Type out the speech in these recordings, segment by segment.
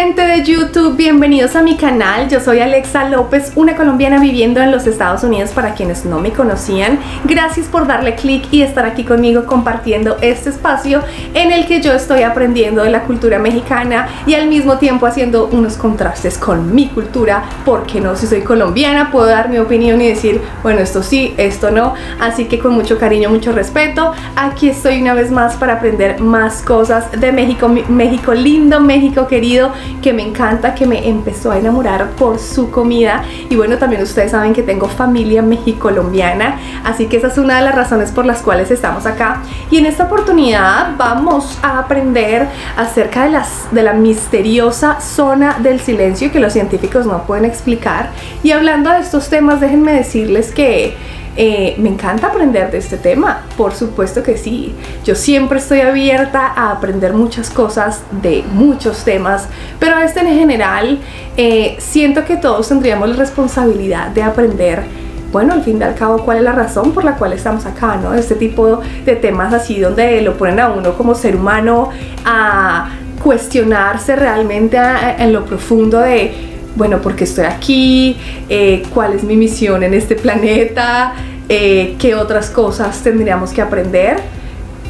gente de YouTube, bienvenidos a mi canal. Yo soy Alexa López, una colombiana viviendo en los Estados Unidos para quienes no me conocían. Gracias por darle clic y estar aquí conmigo compartiendo este espacio en el que yo estoy aprendiendo de la cultura mexicana y al mismo tiempo haciendo unos contrastes con mi cultura, porque no, si soy colombiana puedo dar mi opinión y decir, bueno, esto sí, esto no. Así que con mucho cariño, mucho respeto, aquí estoy una vez más para aprender más cosas de México, México lindo, México querido que me encanta, que me empezó a enamorar por su comida. Y bueno, también ustedes saben que tengo familia mexicolombiana, así que esa es una de las razones por las cuales estamos acá. Y en esta oportunidad vamos a aprender acerca de, las, de la misteriosa zona del silencio que los científicos no pueden explicar. Y hablando de estos temas, déjenme decirles que eh, me encanta aprender de este tema, por supuesto que sí. Yo siempre estoy abierta a aprender muchas cosas de muchos temas, pero este en general eh, siento que todos tendríamos la responsabilidad de aprender bueno, al fin y al cabo, ¿cuál es la razón por la cual estamos acá, no? Este tipo de temas así donde lo ponen a uno como ser humano a cuestionarse realmente en lo profundo de, bueno, ¿por qué estoy aquí? Eh, ¿Cuál es mi misión en este planeta? Eh, ¿Qué otras cosas tendríamos que aprender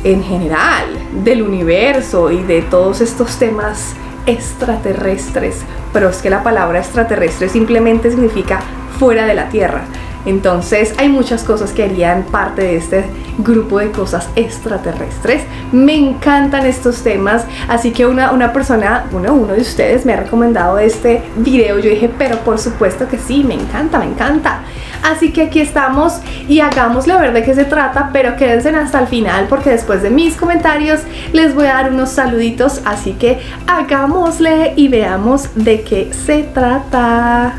en general del universo y de todos estos temas extraterrestres? Pero es que la palabra extraterrestre simplemente significa fuera de la Tierra. Entonces hay muchas cosas que harían parte de este grupo de cosas extraterrestres. Me encantan estos temas, así que una, una persona, bueno, uno de ustedes me ha recomendado este video. Yo dije, pero por supuesto que sí, me encanta, me encanta. Así que aquí estamos y hagámosle ver de qué se trata, pero quédense hasta el final porque después de mis comentarios les voy a dar unos saluditos, así que hagámosle y veamos de qué se trata.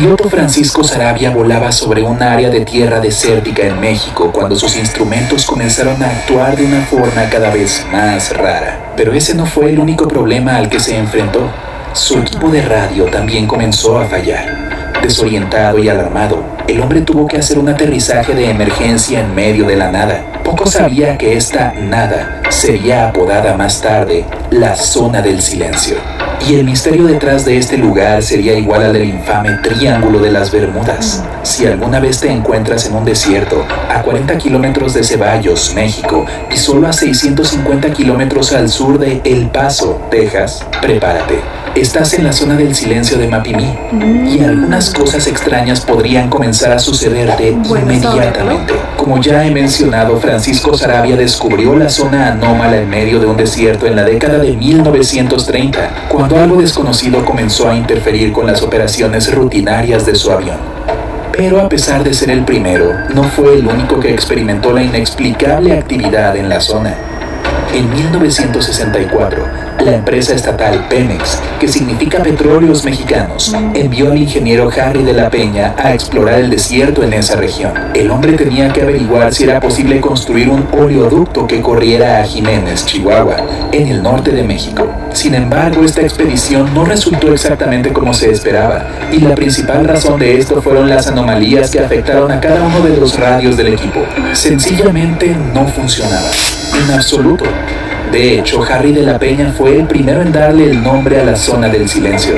Piloto Francisco Sarabia volaba sobre un área de tierra desértica en México cuando sus instrumentos comenzaron a actuar de una forma cada vez más rara. Pero ese no fue el único problema al que se enfrentó. Su equipo de radio también comenzó a fallar. Desorientado y alarmado, el hombre tuvo que hacer un aterrizaje de emergencia en medio de la nada. Poco sabía que esta nada sería apodada más tarde la zona del silencio. Y el misterio detrás de este lugar sería igual al del infame Triángulo de las Bermudas. Si alguna vez te encuentras en un desierto, a 40 kilómetros de Ceballos, México, y solo a 650 kilómetros al sur de El Paso, Texas, prepárate Estás en la zona del silencio de Mapimí y algunas cosas extrañas podrían comenzar a sucederte inmediatamente. Como ya he mencionado, Francisco Sarabia descubrió la zona anómala en medio de un desierto en la década de 1930, cuando algo desconocido comenzó a interferir con las operaciones rutinarias de su avión. Pero a pesar de ser el primero, no fue el único que experimentó la inexplicable actividad en la zona. En 1964, la empresa estatal Pemex, que significa Petróleos Mexicanos, envió al ingeniero Harry de la Peña a explorar el desierto en esa región. El hombre tenía que averiguar si era posible construir un oleoducto que corriera a Jiménez, Chihuahua, en el norte de México. Sin embargo, esta expedición no resultó exactamente como se esperaba, y la principal razón de esto fueron las anomalías que afectaron a cada uno de los radios del equipo. Sencillamente no funcionaba. En absoluto. De hecho, Harry de la Peña fue el primero en darle el nombre a la zona del silencio.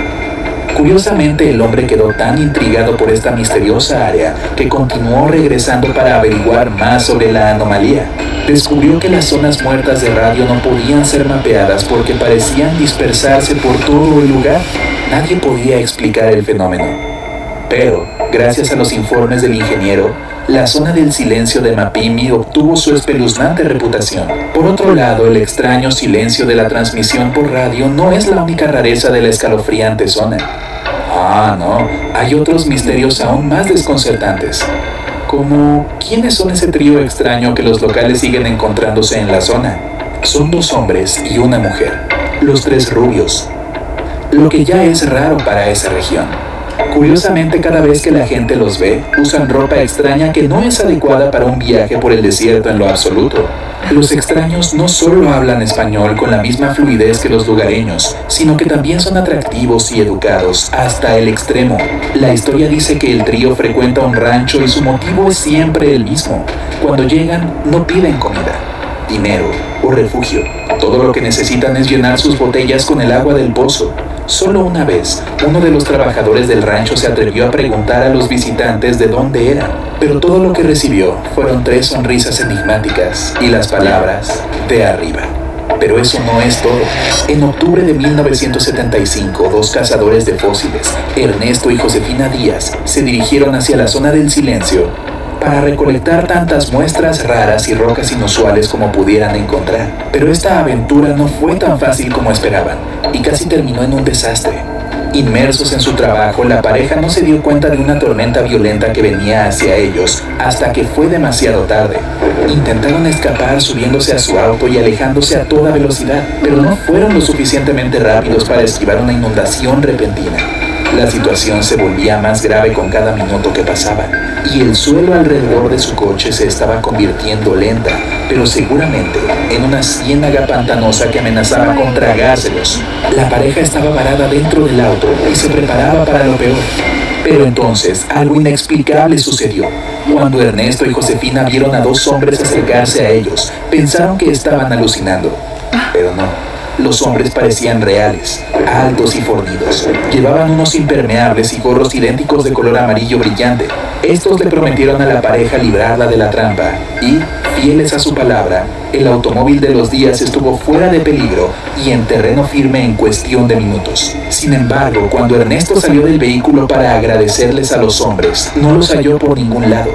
Curiosamente, el hombre quedó tan intrigado por esta misteriosa área que continuó regresando para averiguar más sobre la anomalía. Descubrió que las zonas muertas de radio no podían ser mapeadas porque parecían dispersarse por todo el lugar. Nadie podía explicar el fenómeno. Pero, gracias a los informes del ingeniero, la zona del silencio de Mapimi obtuvo su espeluznante reputación. Por otro lado, el extraño silencio de la transmisión por radio no es la única rareza de la escalofriante zona. Ah, no, hay otros misterios aún más desconcertantes. Como, ¿quiénes son ese trío extraño que los locales siguen encontrándose en la zona? Son dos hombres y una mujer, los tres rubios, lo que ya es raro para esa región. Curiosamente, cada vez que la gente los ve, usan ropa extraña que no es adecuada para un viaje por el desierto en lo absoluto. Los extraños no solo hablan español con la misma fluidez que los lugareños, sino que también son atractivos y educados hasta el extremo. La historia dice que el trío frecuenta un rancho y su motivo es siempre el mismo. Cuando llegan, no piden comida, dinero o refugio. Todo lo que necesitan es llenar sus botellas con el agua del pozo. Solo una vez, uno de los trabajadores del rancho se atrevió a preguntar a los visitantes de dónde eran, pero todo lo que recibió fueron tres sonrisas enigmáticas y las palabras de arriba. Pero eso no es todo. En octubre de 1975, dos cazadores de fósiles, Ernesto y Josefina Díaz, se dirigieron hacia la zona del silencio para recolectar tantas muestras raras y rocas inusuales como pudieran encontrar. Pero esta aventura no fue tan fácil como esperaban y casi terminó en un desastre. Inmersos en su trabajo, la pareja no se dio cuenta de una tormenta violenta que venía hacia ellos hasta que fue demasiado tarde. Intentaron escapar subiéndose a su auto y alejándose a toda velocidad, pero no fueron lo suficientemente rápidos para esquivar una inundación repentina. La situación se volvía más grave con cada minuto que pasaba, y el suelo alrededor de su coche se estaba convirtiendo lenta, pero seguramente en una ciénaga pantanosa que amenazaba con tragárselos. La pareja estaba parada dentro del auto y se preparaba para lo peor. Pero entonces algo inexplicable sucedió. Cuando Ernesto y Josefina vieron a dos hombres acercarse a ellos, pensaron que estaban alucinando. Pero no. Los hombres parecían reales, altos y fornidos. Llevaban unos impermeables y gorros idénticos de color amarillo brillante. Estos le prometieron a la pareja librarla de la trampa y, fieles a su palabra, el automóvil de los días estuvo fuera de peligro y en terreno firme en cuestión de minutos. Sin embargo, cuando Ernesto salió del vehículo para agradecerles a los hombres, no los halló por ningún lado.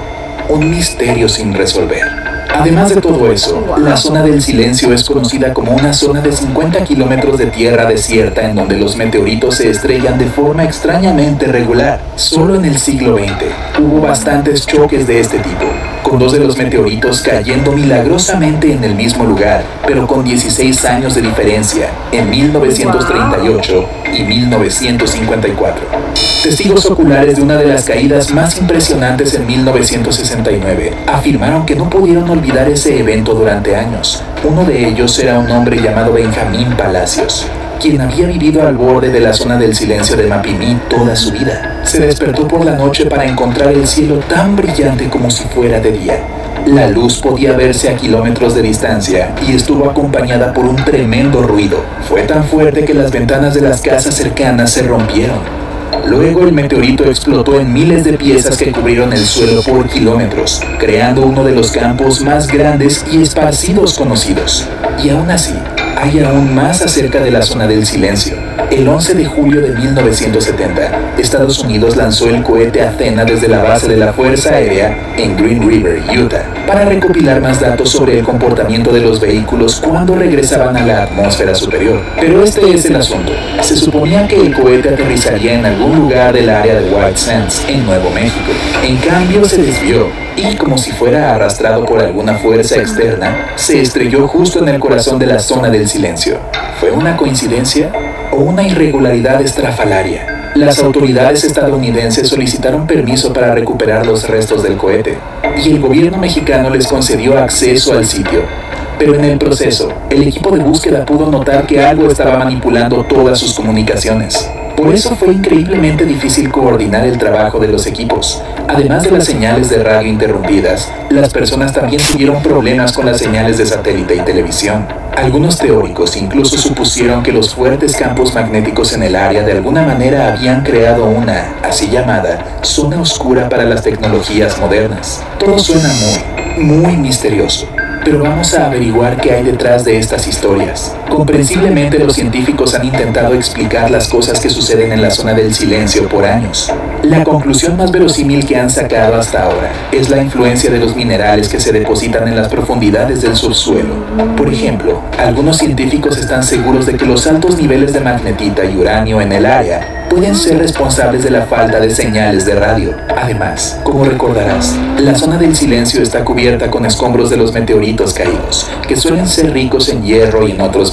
Un misterio sin resolver. Además de todo eso, la zona del silencio es conocida como una zona de 50 kilómetros de tierra desierta en donde los meteoritos se estrellan de forma extrañamente regular. Solo en el siglo XX hubo bastantes choques de este tipo, con dos de los meteoritos cayendo milagrosamente en el mismo lugar, pero con 16 años de diferencia, en 1938 y 1954. Testigos oculares de una de las caídas más impresionantes en 1969 afirmaron que no pudieron olvidar ese evento durante años. Uno de ellos era un hombre llamado Benjamín Palacios, quien había vivido al borde de la zona del silencio de Mapimí toda su vida. Se despertó por la noche para encontrar el cielo tan brillante como si fuera de día. La luz podía verse a kilómetros de distancia y estuvo acompañada por un tremendo ruido. Fue tan fuerte que las ventanas de las casas cercanas se rompieron. Luego el meteorito explotó en miles de piezas que cubrieron el suelo por kilómetros, creando uno de los campos más grandes y esparcidos conocidos. Y aún así, hay aún más acerca de la zona del silencio. El 11 de julio de 1970, Estados Unidos lanzó el cohete Athena desde la base de la Fuerza Aérea en Green River, Utah, para recopilar más datos sobre el comportamiento de los vehículos cuando regresaban a la atmósfera superior. Pero este es el asunto. Se suponía que el cohete aterrizaría en algún lugar del área de White Sands, en Nuevo México. En cambio, se desvió y, como si fuera arrastrado por alguna fuerza externa, se estrelló justo en el corazón de la zona del silencio. ¿Fue una coincidencia una irregularidad estrafalaria? Las autoridades estadounidenses solicitaron permiso para recuperar los restos del cohete y el gobierno mexicano les concedió acceso al sitio. Pero en el proceso, el equipo de búsqueda pudo notar que algo estaba manipulando todas sus comunicaciones. Por eso fue increíblemente difícil coordinar el trabajo de los equipos. Además de las señales de radio interrumpidas, las personas también tuvieron problemas con las señales de satélite y televisión. Algunos teóricos incluso supusieron que los fuertes campos magnéticos en el área de alguna manera habían creado una, así llamada, zona oscura para las tecnologías modernas. Todo suena muy, muy misterioso pero vamos a averiguar qué hay detrás de estas historias. Comprensiblemente los científicos han intentado explicar las cosas que suceden en la zona del silencio por años. La conclusión más verosímil que han sacado hasta ahora es la influencia de los minerales que se depositan en las profundidades del subsuelo. Por ejemplo, algunos científicos están seguros de que los altos niveles de magnetita y uranio en el área pueden ser responsables de la falta de señales de radio. Además, como recordarás, la zona del silencio está cubierta con escombros de los meteoritos caídos, que suelen ser ricos en hierro y en otros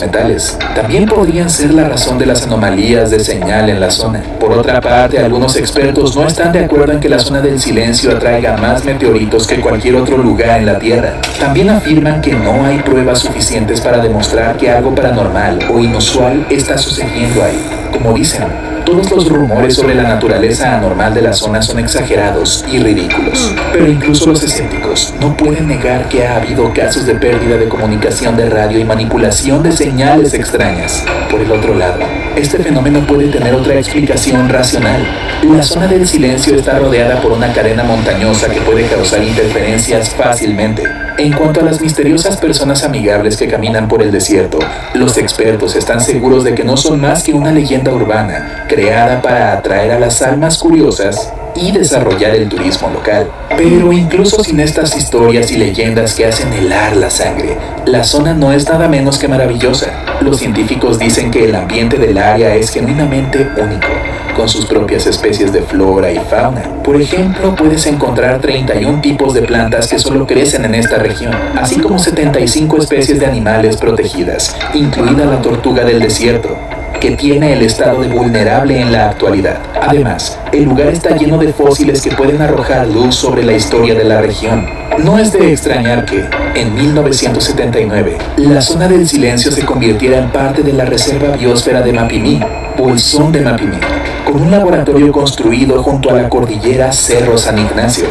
También podrían ser la razón de las anomalías de señal en la zona. Por otra parte, algunos expertos no están de acuerdo en que la zona del silencio atraiga más meteoritos que cualquier otro lugar en la Tierra. También afirman que no hay pruebas suficientes para demostrar que algo paranormal o inusual está sucediendo ahí. Como dicen, todos los rumores sobre la naturaleza anormal de la zona son exagerados y ridículos. Pero incluso los escépticos no pueden negar que ha habido casos de pérdida de comunicación de radio y manipulación de señales extrañas. Por el otro lado, este fenómeno puede tener otra explicación racional. La zona del silencio está rodeada por una cadena montañosa que puede causar interferencias fácilmente. En cuanto a las misteriosas personas amigables que caminan por el desierto, los expertos están seguros de que no son más que una leyenda urbana, creada para atraer a las almas curiosas y desarrollar el turismo local. Pero incluso sin estas historias y leyendas que hacen helar la sangre, la zona no es nada menos que maravillosa. Los científicos dicen que el ambiente del área es genuinamente único con sus propias especies de flora y fauna. Por ejemplo, puedes encontrar 31 tipos de plantas que solo crecen en esta región, así como 75 especies de animales protegidas, incluida la tortuga del desierto, que tiene el estado de vulnerable en la actualidad. Además, el lugar está lleno de fósiles que pueden arrojar luz sobre la historia de la región. No es de extrañar que, en 1979, la zona del silencio se convirtiera en parte de la Reserva Biosfera de Mapimí, Bolsón de Mapimí, con un laboratorio construido junto a la cordillera Cerro San Ignacio.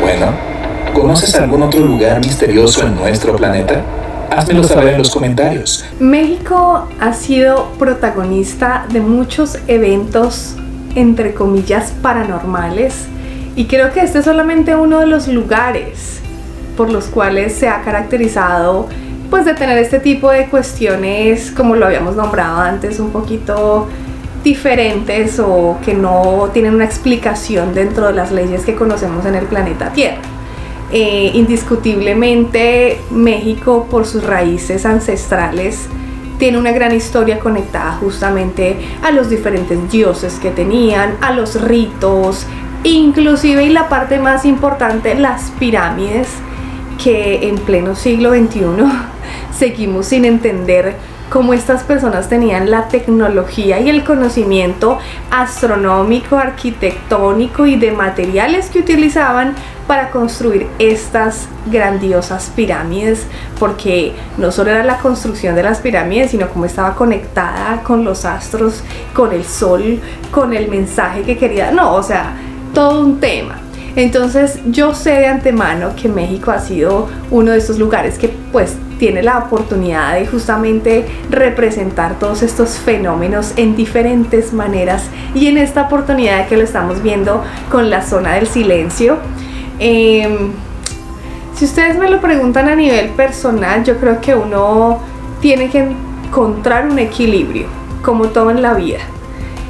Bueno, ¿conoces algún otro lugar misterioso en nuestro planeta? Házmelo saber en los comentarios. México ha sido protagonista de muchos eventos, entre comillas, paranormales. Y creo que este es solamente uno de los lugares por los cuales se ha caracterizado pues de tener este tipo de cuestiones, como lo habíamos nombrado antes, un poquito diferentes o que no tienen una explicación dentro de las leyes que conocemos en el planeta Tierra. Eh, indiscutiblemente México por sus raíces ancestrales tiene una gran historia conectada justamente a los diferentes dioses que tenían, a los ritos, inclusive y la parte más importante, las pirámides, que en pleno siglo XXI seguimos sin entender cómo estas personas tenían la tecnología y el conocimiento astronómico, arquitectónico y de materiales que utilizaban para construir estas grandiosas pirámides, porque no solo era la construcción de las pirámides, sino cómo estaba conectada con los astros, con el sol, con el mensaje que quería, no, o sea, todo un tema. Entonces yo sé de antemano que México ha sido uno de estos lugares que pues tiene la oportunidad de justamente representar todos estos fenómenos en diferentes maneras y en esta oportunidad que lo estamos viendo con la zona del silencio. Em, si ustedes me lo preguntan a nivel personal, yo creo que uno tiene que encontrar un equilibrio, como todo en la vida.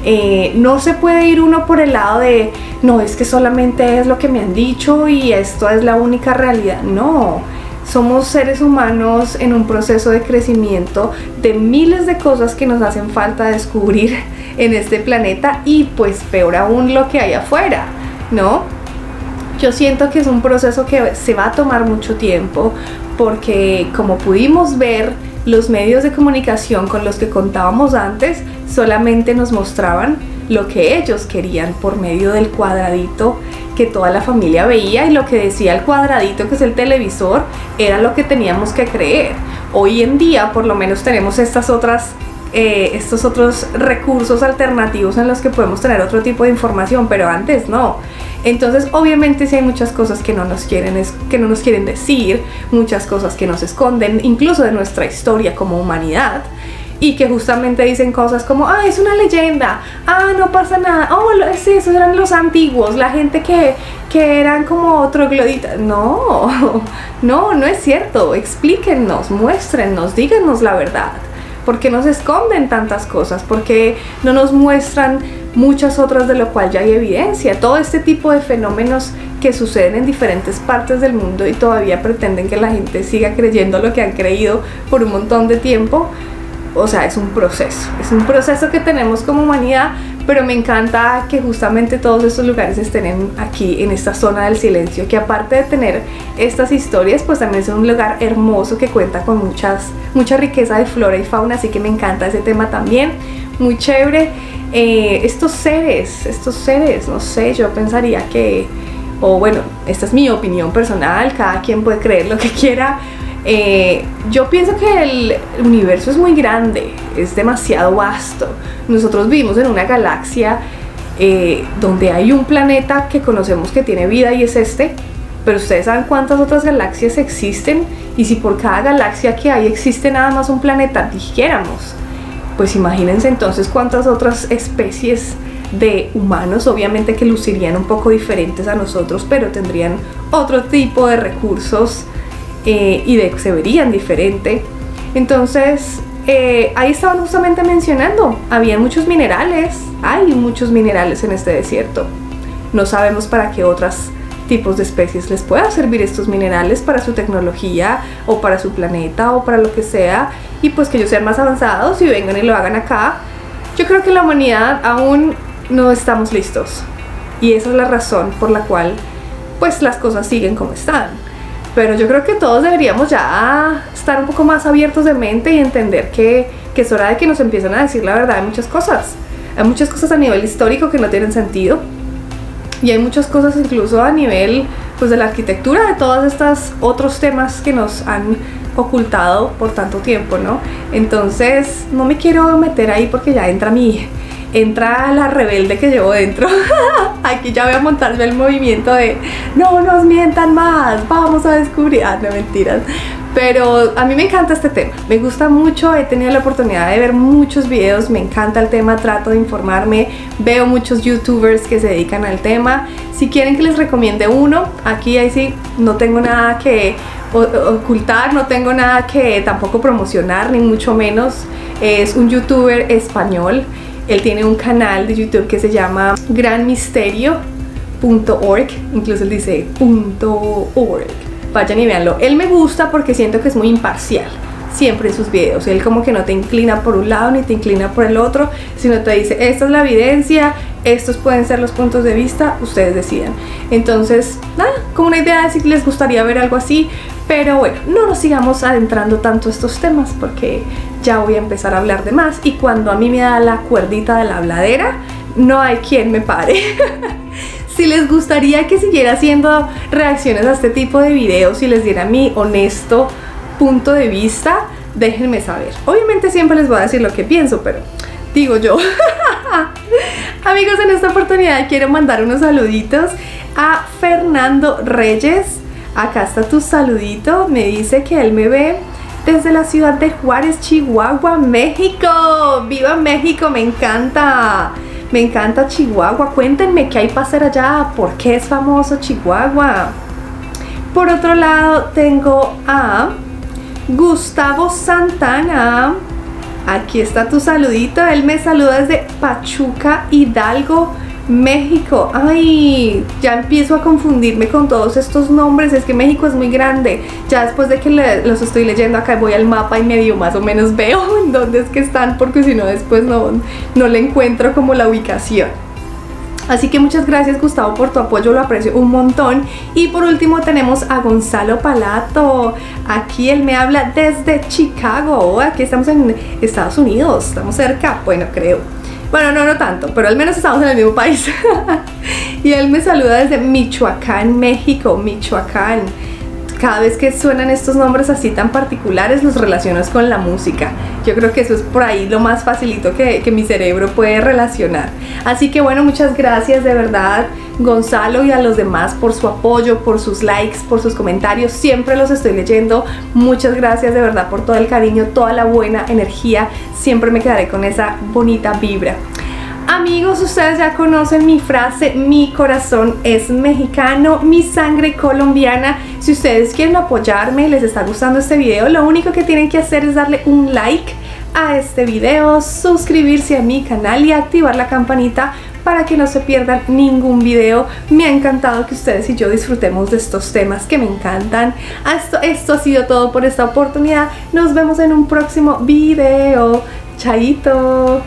Eh, no se puede ir uno por el lado de, no, es que solamente es lo que me han dicho y esto es la única realidad. No, somos seres humanos en un proceso de crecimiento de miles de cosas que nos hacen falta descubrir en este planeta y pues peor aún lo que hay afuera, ¿no? Yo siento que es un proceso que se va a tomar mucho tiempo porque como pudimos ver, los medios de comunicación con los que contábamos antes solamente nos mostraban lo que ellos querían por medio del cuadradito que toda la familia veía y lo que decía el cuadradito que es el televisor era lo que teníamos que creer. Hoy en día por lo menos tenemos estas otras eh, estos otros recursos alternativos en los que podemos tener otro tipo de información, pero antes no. Entonces, obviamente, si hay muchas cosas que no nos quieren, que no nos quieren decir, muchas cosas que nos esconden, incluso de nuestra historia como humanidad y que justamente dicen cosas como, ah, es una leyenda, ah, no pasa nada, oh, sí, esos eran los antiguos, la gente que, que eran como trogloditas. No, no, no es cierto, explíquennos, muéstrennos, díganos la verdad. ¿Por qué nos esconden tantas cosas? ¿Por qué no nos muestran muchas otras de lo cual ya hay evidencia? Todo este tipo de fenómenos que suceden en diferentes partes del mundo y todavía pretenden que la gente siga creyendo lo que han creído por un montón de tiempo o sea, es un proceso, es un proceso que tenemos como humanidad, pero me encanta que justamente todos estos lugares estén aquí, en esta zona del silencio, que aparte de tener estas historias, pues también es un lugar hermoso que cuenta con muchas, mucha riqueza de flora y fauna, así que me encanta ese tema también, muy chévere. Eh, estos seres, estos seres, no sé, yo pensaría que, o bueno, esta es mi opinión personal, cada quien puede creer lo que quiera, eh, yo pienso que el universo es muy grande, es demasiado vasto. Nosotros vivimos en una galaxia eh, donde hay un planeta que conocemos que tiene vida y es este, pero ustedes saben cuántas otras galaxias existen y si por cada galaxia que hay existe nada más un planeta, dijéramos, pues imagínense entonces cuántas otras especies de humanos, obviamente que lucirían un poco diferentes a nosotros, pero tendrían otro tipo de recursos eh, y de, se verían diferente. Entonces, eh, ahí estaban justamente mencionando, había muchos minerales, hay muchos minerales en este desierto. No sabemos para qué otros tipos de especies les pueda servir estos minerales para su tecnología o para su planeta o para lo que sea y pues que ellos sean más avanzados y vengan y lo hagan acá. Yo creo que la humanidad aún no estamos listos y esa es la razón por la cual pues las cosas siguen como están pero yo creo que todos deberíamos ya estar un poco más abiertos de mente y entender que, que es hora de que nos empiecen a decir la verdad de muchas cosas. Hay muchas cosas a nivel histórico que no tienen sentido y hay muchas cosas incluso a nivel pues de la arquitectura de todos estos otros temas que nos han ocultado por tanto tiempo, ¿no? Entonces no me quiero meter ahí porque ya entra mi entra la rebelde que llevo dentro. Aquí ya voy a montarme el movimiento de no nos mientan más, vamos a descubrir. Ah, no mentiras. Pero a mí me encanta este tema, me gusta mucho, he tenido la oportunidad de ver muchos videos, me encanta el tema, trato de informarme, veo muchos youtubers que se dedican al tema. Si quieren que les recomiende uno, aquí ahí sí no tengo nada que ocultar, no tengo nada que tampoco promocionar, ni mucho menos. Es un youtuber español él tiene un canal de YouTube que se llama granmisterio.org, incluso él dice .org. Vayan y véanlo. Él me gusta porque siento que es muy imparcial siempre en sus videos. Él como que no te inclina por un lado ni te inclina por el otro, sino te dice, esta es la evidencia, estos pueden ser los puntos de vista, ustedes decidan. Entonces, nada, como una idea de si les gustaría ver algo así, pero bueno, no nos sigamos adentrando tanto estos temas porque ya voy a empezar a hablar de más y cuando a mí me da la cuerdita de la habladera, no hay quien me pare. si les gustaría que siguiera haciendo reacciones a este tipo de videos y les diera mi honesto punto de vista, déjenme saber. Obviamente siempre les voy a decir lo que pienso, pero digo yo. Amigos, en esta oportunidad quiero mandar unos saluditos a Fernando Reyes. Acá está tu saludito. Me dice que él me ve desde la ciudad de Juárez, Chihuahua, México. ¡Viva México! Me encanta. Me encanta Chihuahua. Cuéntenme qué hay para hacer allá. ¿Por qué es famoso Chihuahua? Por otro lado, tengo a Gustavo Santana. Aquí está tu saludito. Él me saluda desde Pachuca, Hidalgo, México. Ay, ya empiezo a confundirme con todos estos nombres. Es que México es muy grande. Ya después de que los estoy leyendo acá voy al mapa y medio más o menos veo en dónde es que están porque si no después no, no le encuentro como la ubicación. Así que muchas gracias Gustavo por tu apoyo, lo aprecio un montón. Y por último tenemos a Gonzalo Palato. Aquí él me habla desde Chicago. Aquí estamos en Estados Unidos, estamos cerca, bueno creo. Bueno, no, no tanto, pero al menos estamos en el mismo país. y él me saluda desde Michoacán, México, Michoacán cada vez que suenan estos nombres así tan particulares los relacionas con la música. Yo creo que eso es por ahí lo más facilito que, que mi cerebro puede relacionar. Así que bueno, muchas gracias de verdad Gonzalo y a los demás por su apoyo, por sus likes, por sus comentarios. Siempre los estoy leyendo. Muchas gracias de verdad por todo el cariño, toda la buena energía. Siempre me quedaré con esa bonita vibra. Amigos, ustedes ya conocen mi frase, mi corazón es mexicano, mi sangre colombiana. Si ustedes quieren apoyarme y les está gustando este video, lo único que tienen que hacer es darle un like a este video, suscribirse a mi canal y activar la campanita para que no se pierdan ningún video. Me ha encantado que ustedes y yo disfrutemos de estos temas que me encantan. Esto, esto ha sido todo por esta oportunidad. Nos vemos en un próximo video. Chaito.